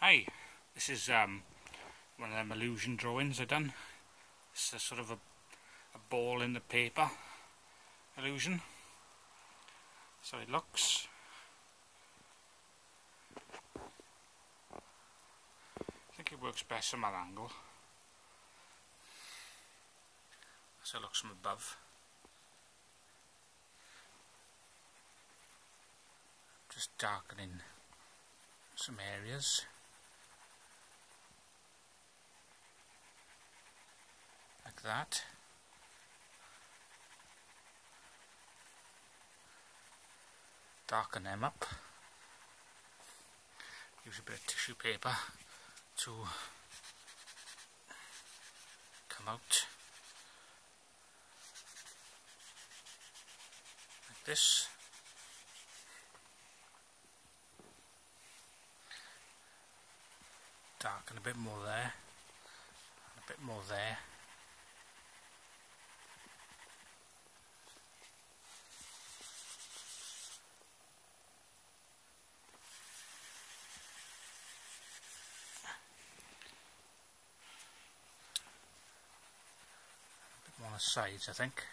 Hi, this is um, one of them illusion drawings I've done. It's a sort of a, a ball in the paper illusion. So it looks. I think it works best from that angle. So it looks from above. Just darkening some areas. Like that. Darken them up. Use a bit of tissue paper to come out like this. Darken a bit more there, a bit more there. on the sides I think.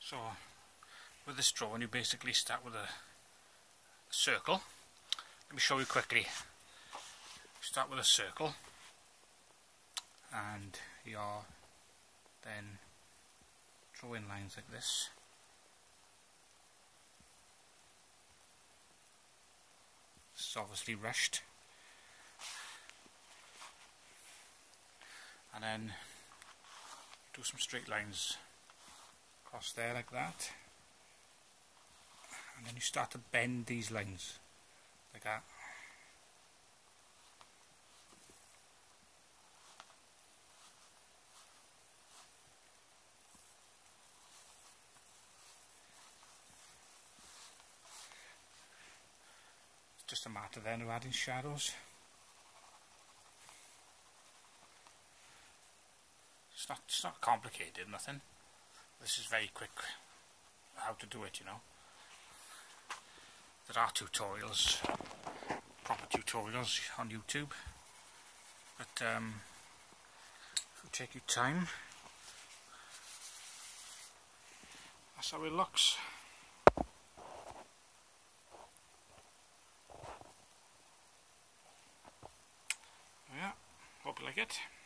So with this drawing you basically start with a circle. Let me show you quickly. Start with a circle and you're then drawing lines like this. Obviously rushed. And then do some straight lines across there like that. And then you start to bend these lines like that. Just a matter then of adding shadows. It's not, it's not complicated, nothing. This is very quick how to do it, you know. There are tutorials, proper tutorials on YouTube, but um, if you take your time, that's how it looks. Hope you like it.